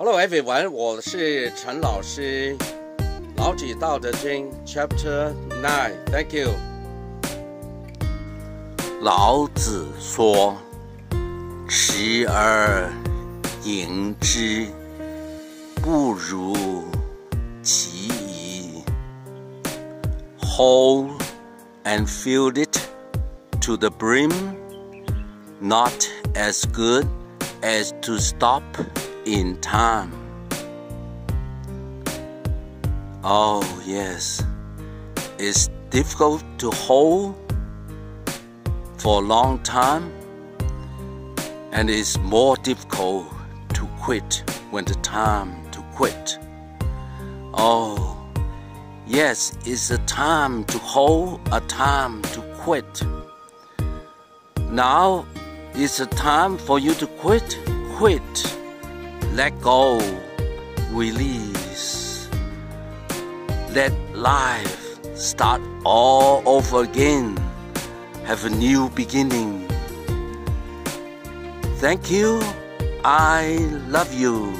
Hello everyone，我是陈老师，《老子道德经》Chapter Nine，Thank you。老子说：“持而盈之，不如己已。Hold and fill it to the brim, not as good as to stop In time. Oh, yes, it's difficult to hold for a long time, and it's more difficult to quit when the time to quit. Oh, yes, it's a time to hold, a time to quit. Now it's a time for you to quit, quit let go, release. Let life start all over again. Have a new beginning. Thank you. I love you.